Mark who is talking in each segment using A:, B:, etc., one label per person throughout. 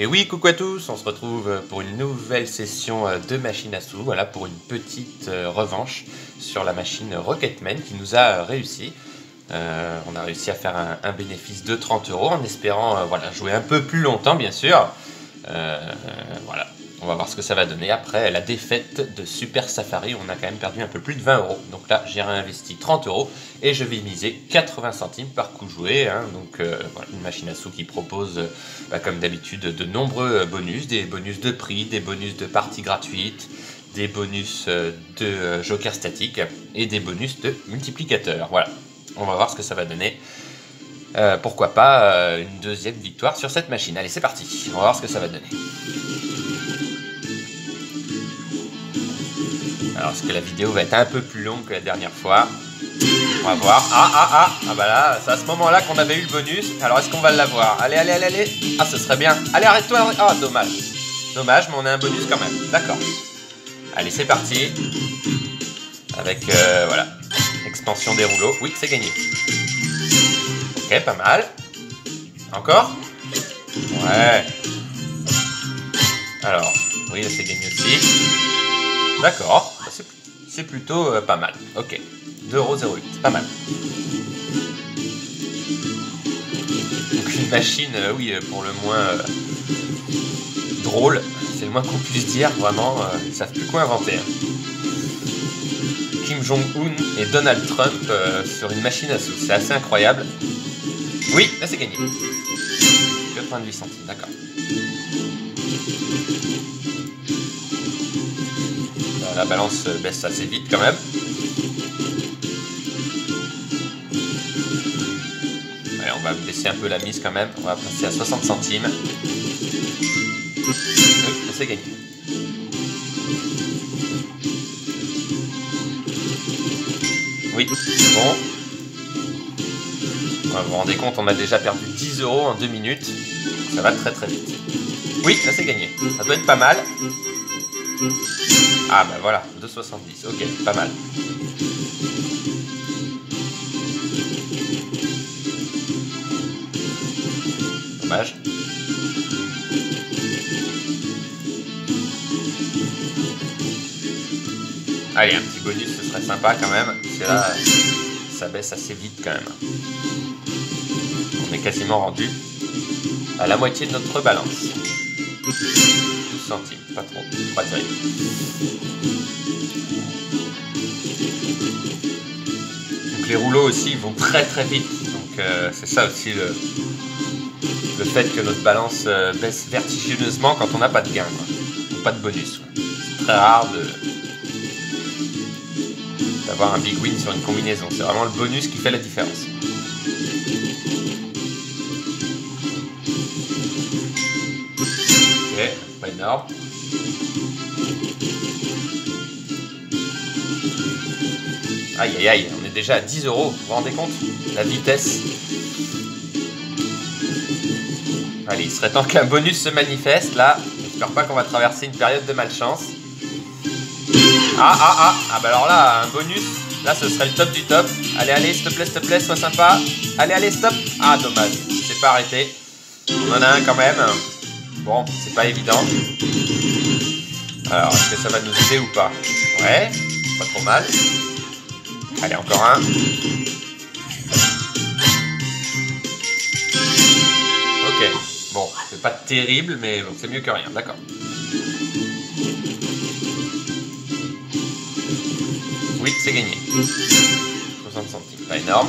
A: Et oui, coucou à tous, on se retrouve pour une nouvelle session euh, de machine à sous, voilà, pour une petite euh, revanche sur la machine Rocketman qui nous a réussi. Euh, on a réussi à faire un, bénéfice de 30 euros en espérant voilà, jouer un peu plus longtemps, bien sûr. voilà, on va voir ce que ça va donner. Après la défaite de Super Safari, on a quand même perdu un peu plus de 20 euros. Donc là, j'ai réinvesti 30 euros et je vais miser 80 centimes par coup joué. Hein. Donc euh, voilà, une machine à sous qui propose, euh, bah, comme d'habitude, de nombreux bonus, des bonus de prix, des bonus de parties gratuites, des bonus euh, de joker statique et des bonus de multiplicateur. Voilà, on va voir ce que ça va donner. pourquoi pas une deuxième victoire sur cette machine. Allez, c'est parti. On va voir ce que ça va donner. Alors, est-ce que la vidéo va être un peu plus longue que la dernière fois On va voir. Ah, ah, ah Ah bah là, c'est à ce moment-là qu'on avait eu le bonus. Alors, est-ce qu'on va l'avoir? Allez, allez, allez, allez Ah, ce serait bien. Allez, arrête-toi Ah, dommage. Dommage, mais on a un bonus quand même. D'accord. Allez, c'est parti. Avec, euh, voilà, expansion des rouleaux. Oui, c'est gagné. Ok, pas mal. Encore? Ouais. Alors, oui, c'est gagné aussi. D'accord c'est plutôt euh, pas mal. Ok. 2,08€, pas mal. Donc une machine, euh, oui, euh, pour le moins drôle, c'est le moins qu'on puisse dire, vraiment, ils savent plus quoi inventer. Hein. Kim Jong-un et Donald Trump sur une machine à sous, c'est assez incroyable. Oui, là c'est gagné. 98 centimes, d'accord. La balance baisse assez vite quand même. Allez, on va baisser un peu la mise quand même. On va passer à 60 centimes. C'est gagné. Oui, bon. Vous vous rendez compte, on a déjà perdu 10 euros en 2 minutes. Ça va très très vite. Oui, là c'est gagné. Ça doit être pas mal. Ah bah voilà, 2,70, ok, pas mal. Dommage. Allez, un petit bonus, ce serait sympa quand même. Que là, ça baisse assez vite quand même. On est quasiment rendu à la moitié de notre balance. 12 centimes, pas trop, pas terrible. Donc les rouleaux aussi vont très très vite, donc euh, c'est ça aussi le, le fait que notre balance euh, baisse vertigineusement quand on n'a pas de gain, ou pas de bonus. C'est très rare d'avoir un big win sur une combinaison, c'est vraiment le bonus qui fait la différence. Énorme. Aïe aïe aïe, on est déjà à 10 euros, vous vous rendez compte? La vitesse. Allez, il serait temps qu'un bonus se manifeste là. J'espère pas qu'on va traverser une période de malchance. Ah ah ah Ah bah alors là, un bonus, là ce serait le top du top. Allez, allez, s'il te plaît, s'il te plaît, sois sympa. Allez, allez, stop Ah dommage, c'est pas arrêté. On en a un quand même. Bon, c'est pas évident. Alors, est-ce que ça va nous aider ou pas? Ouais, pas trop mal. Allez, encore un. Ok, bon, c'est pas terrible, mais bon, c'est mieux que rien, d'accord. Oui, c'est gagné. 60 centimes, pas énorme.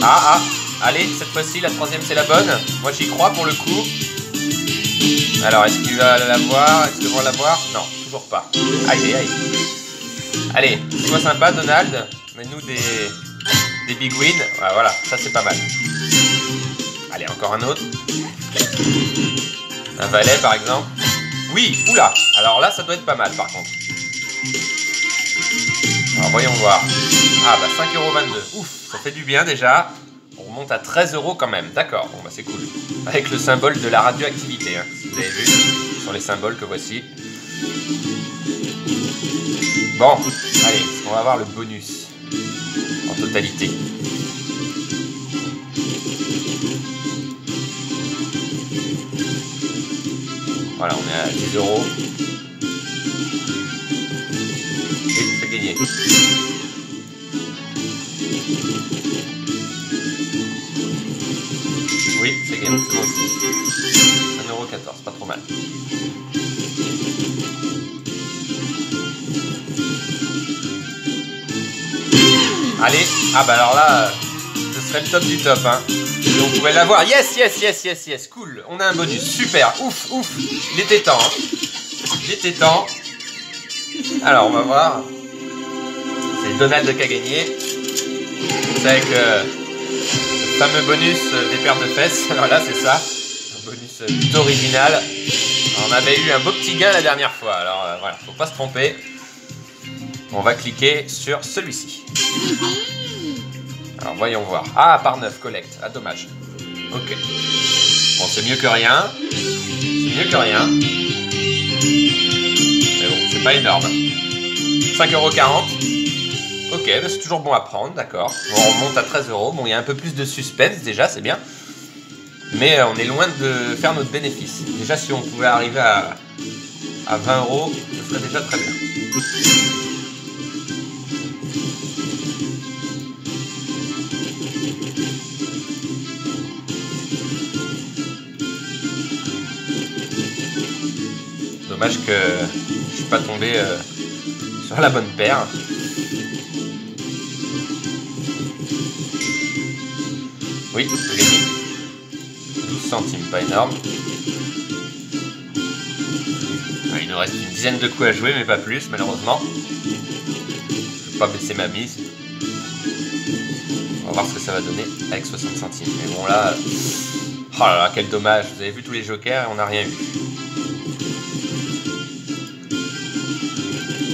A: Ah, ah, allez, cette fois-ci, la troisième, c'est la bonne. Moi, j'y crois pour le coup. Alors, est-ce qu'il va l'avoir Est-ce qu'ils vont l'avoir Non, toujours pas. Aïe, aïe. Allez, sois sympa, Donald. Mets-nous des, des big voilà, ça c'est pas mal. Allez, encore un autre. Un valet, par exemple. Oui, oula Alors là, ça doit être pas mal, par contre. Alors, voyons voir. Ah, bah 5,22€. Ouf, ça fait du bien déjà monte à 13 euros quand même. D'accord, bon bah c'est cool. Avec le symbole de la radioactivité, hein, vous avez vu, sur les symboles que voici. Bon, allez, on va voir le bonus en totalité. Voilà, on est à 10 euros. Oui, c'est gagné. C'est gagné, c'est bon aussi. 1,14€, pas trop mal. Allez, ah bah alors là, ce serait le top du top. Hein. Et on pourrait l'avoir. Yes, yes, yes, yes, yes, cool. On a un bonus, super, ouf, ouf. Il était temps. Hein. Il était temps. Alors, on va voir. C'est Donald qui a gagné. Savez que le fameux bonus des paires de fesses, alors là, c'est ça. Un bonus plutôt original. on avait eu un beau petit gain la dernière fois. Alors euh, voilà, faut pas se tromper. On va cliquer sur celui-ci. Alors voyons voir. Ah, par 9, collecte. Ah, dommage. Ok. Bon, c'est mieux que rien. C'est mieux que rien. Mais bon, c'est pas énorme. 5,40€. Ok, bah, c'est toujours bon à prendre, d'accord. On monte à 13 euros. Bon, il y a un peu plus de suspense déjà, c'est bien. Mais euh, on est loin de faire notre bénéfice. Déjà, si on pouvait arriver à, à 20 euros, ce serait déjà très bien. Dommage que je suis pas tombé euh, sur la bonne paire. Oui, gagné. 12 centimes, pas énorme. Ah, il nous reste une dizaine de coups à jouer, mais pas plus, malheureusement. Je vais pas baisser ma mise. On va voir ce que ça va donner avec 60 centimes. Mais bon, là... Oh là là, quel dommage. Vous avez vu tous les jokers et on n'a rien eu.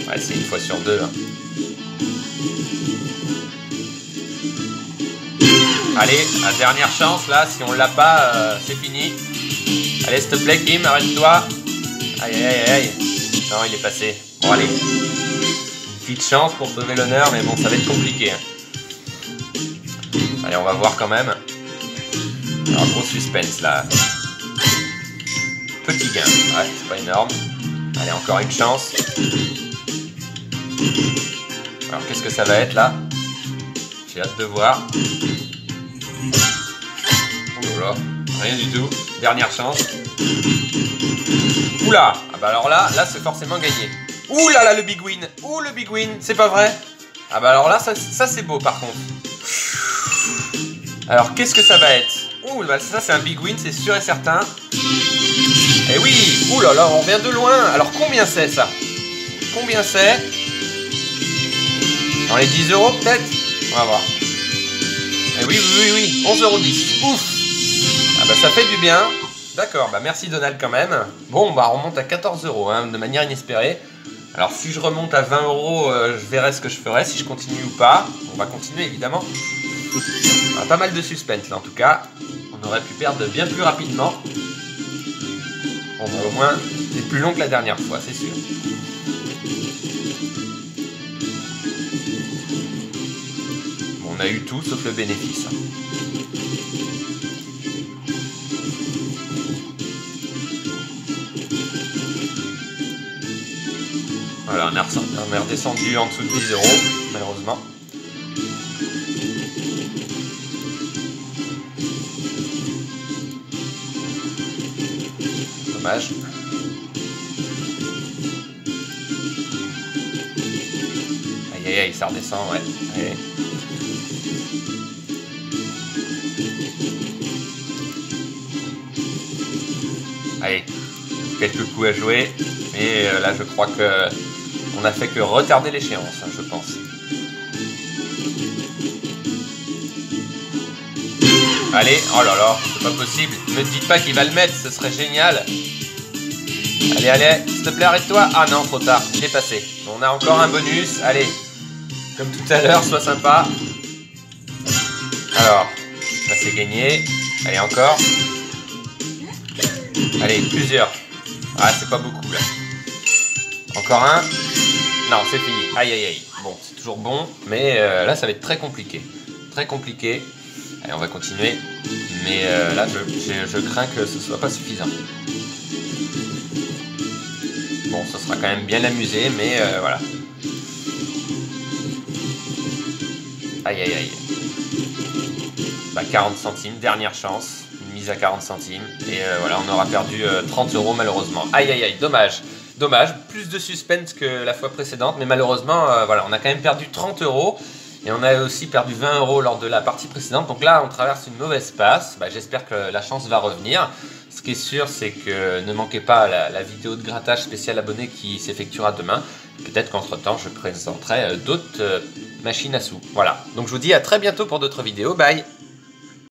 A: Ouais, c'est une fois sur deux. Hein. Allez, la dernière chance là, si on l'a pas, euh, c'est fini. Allez, s'il te plaît, Kim, arrête-toi. Aïe, aïe, aïe, aïe. Non, il est passé. Bon, allez. Petite chance pour sauver l'honneur, mais bon, ça va être compliqué. Hein. Allez, on va voir quand même. Alors, gros suspense là. Petit gain. Ouais, c'est pas énorme. Allez, encore une chance. Alors qu'est-ce que ça va être là? J'ai hâte de voir. Rien du tout. Dernière chance. Oula Ah bah alors là, là c'est forcément gagné. Ouh là le big win Ouh le big win C'est pas vrai Ah bah alors là, ça, c'est beau par contre. Alors qu'est-ce que ça va être? Ouh bah ça c'est un big win, c'est sûr et certain. Eh oui Ouh là là, on revient de loin Alors combien c'est ça? Combien c'est? Dans les 10 euros peut-être? On va voir. Eh oui, oui, oui, oui, 11,10 euros. Ouf bah ça fait du bien. D'accord, bah merci Donald quand même. Bon, bah on remonte à 14 euros, hein, de manière inespérée. Alors si je remonte à 20 euros, euh, je verrai ce que je ferai, si je continue ou pas. On va continuer évidemment. Ah, pas mal de suspense là en tout cas. On aurait pu perdre bien plus rapidement. Bah, au moins, c'est plus long que la dernière fois, c'est sûr. on a eu tout sauf le bénéfice. On est, redescendu en dessous de 10 euros, malheureusement. Dommage. Aïe aïe aïe, ça redescend, ouais. Allez, quelques coups à jouer. Mais euh, là, je crois que on a fait que retarder l'échéance, hein, je pense. Allez, oh là là, c'est pas possible. Ne dites pas qu'il va le mettre, ce serait génial. Allez, allez, s'il te plaît, arrête-toi. Ah non, trop tard, il est passé. On a encore un bonus, allez. Comme tout à l'heure, sois sympa. Alors, ça c'est gagné. Allez, encore. Allez, plusieurs. Ah, c'est pas beaucoup là. Encore un. Non, c'est fini. Aïe, aïe, aïe. Bon, c'est toujours bon, mais euh, là, ça va être très compliqué. Très compliqué. Allez, on va continuer. Mais euh, là, je, crains que ce soit pas suffisant. Bon, ça sera quand même bien amusé, mais voilà. Aïe aïe aïe. Bah 40 centimes, dernière chance. Une mise à 40 centimes. Et voilà, on aura perdu 30 euros malheureusement. Aïe aïe aïe, dommage. Dommage, plus de suspense que la fois précédente, mais malheureusement, euh, voilà, on a quand même perdu 30 euros. Et on a aussi perdu 20 euros lors de la partie précédente. Donc là, on traverse une mauvaise passe. Bah, j'espère que la chance va revenir. Ce qui est sûr, c'est que ne manquez pas la, vidéo de grattage spécial abonné qui s'effectuera demain. Peut-être qu'entre-temps, je présenterai euh, d'autres euh, machines à sous. Voilà. Donc je vous dis à très bientôt pour d'autres vidéos. Bye